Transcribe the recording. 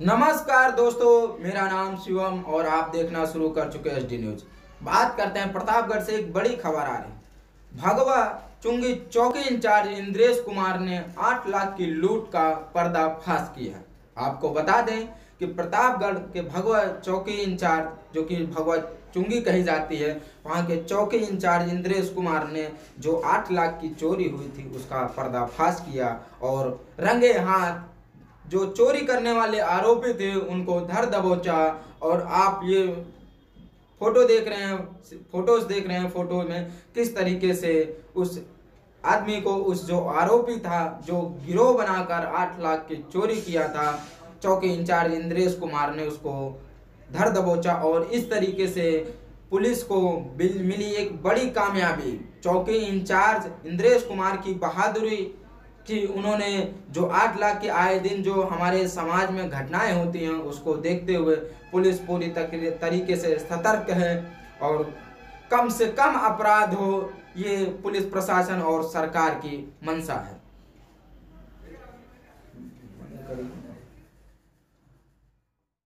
नमस्कार दोस्तों, मेरा नाम शिवम और आप देखना शुरू कर चुके एस डी न्यूज़ बात करते हैं प्रतापगढ़ से एक बड़ी खबर आ रही। भगवा चुंगी चौकी इंचार्ज इंद्रेश कुमार ने 8 लाख की लूट का पर्दाफाश किया आपको बता दें कि प्रतापगढ़ के भगवा चौकी इंचार्ज, जो कि भगवा चुंगी कही जाती है, वहाँ के चौकी इंचार्ज इंद्रेश कुमार ने जो आठ लाख की चोरी हुई थी, उसका पर्दाफाश किया और रंगे हाथ जो चोरी करने वाले आरोपी थे, उनको धर दबोचा और आप ये फ़ोटो देख रहे हैं, फ़ोटोज़ देख रहे हैं, फ़ोटो में किस तरीके से उस आदमी को उस जो आरोपी था, जो गिरोह बनाकर आठ लाख की चोरी किया था, चौकी इंचार्ज इंद्रेश कुमार ने उसको धर दबोचा और इस तरीके से पुलिस को मिली एक बड़ी कामयाबी। चौकी इंचार्ज इंद्रेश कुमार की बहादुरी कि उन्होंने जो आठ लाख के आए दिन जो हमारे समाज में घटनाएँ होती हैं, उसको देखते हुए पुलिस पूरी तरीके से सतर्क है और कम से कम अपराध हो, ये पुलिस प्रशासन और सरकार की मंशा है।